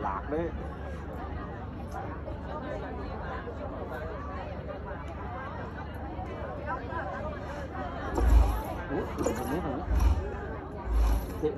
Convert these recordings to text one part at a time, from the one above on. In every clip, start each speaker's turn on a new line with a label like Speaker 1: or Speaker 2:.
Speaker 1: lạc đấy Ủa, mình biết rồi.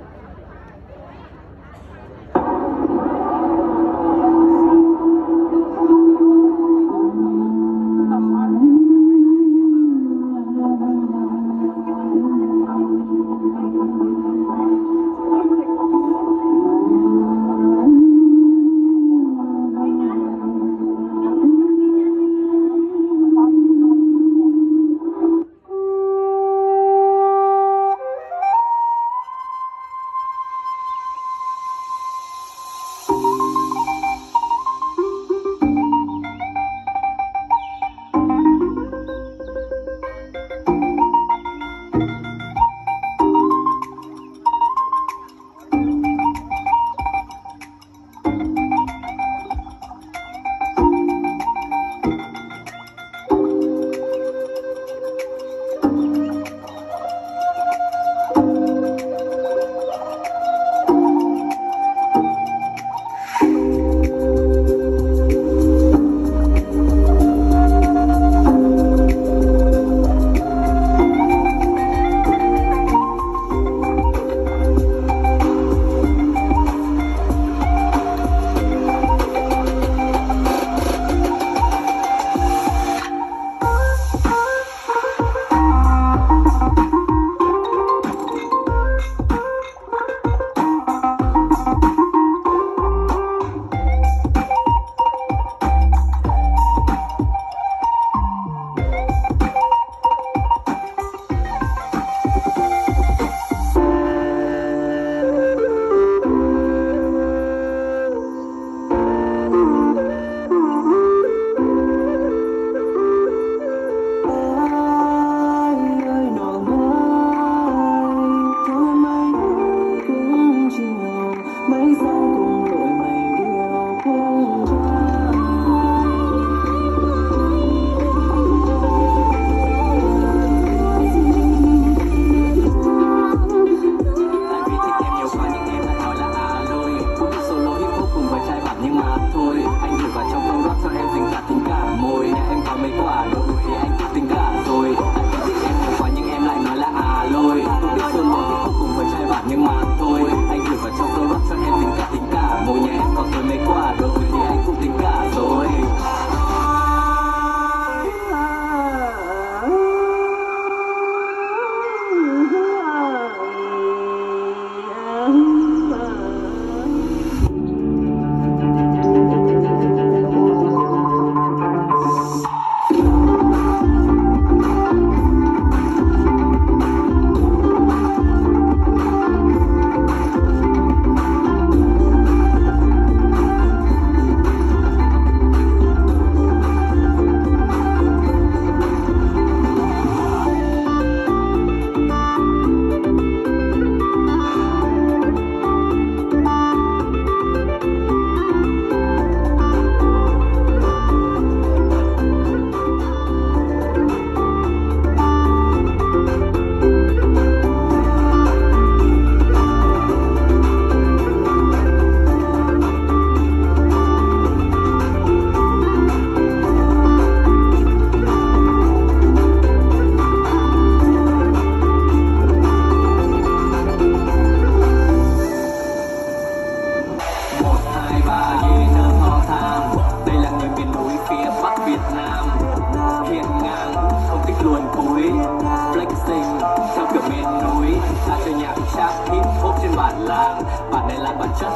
Speaker 2: já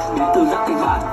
Speaker 2: ativado